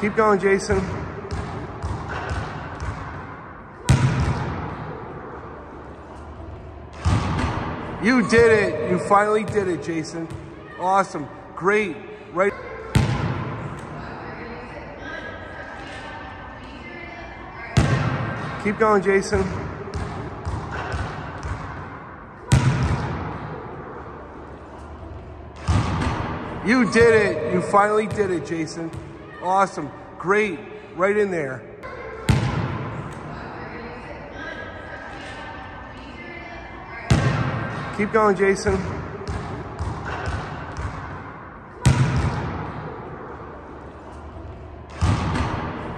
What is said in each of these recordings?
Keep going, Jason. You did it. You finally did it, Jason. Awesome. Great. Right. Keep going, Jason. You did it. You finally did it, Jason. Awesome. Great. Right in there. Keep going, Jason.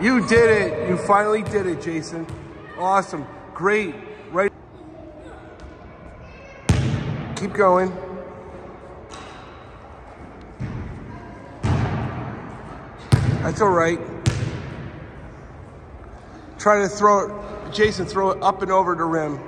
You did it. You finally did it, Jason. Awesome. Great. Right. Keep going. That's all right. Try to throw it, Jason, throw it up and over the rim.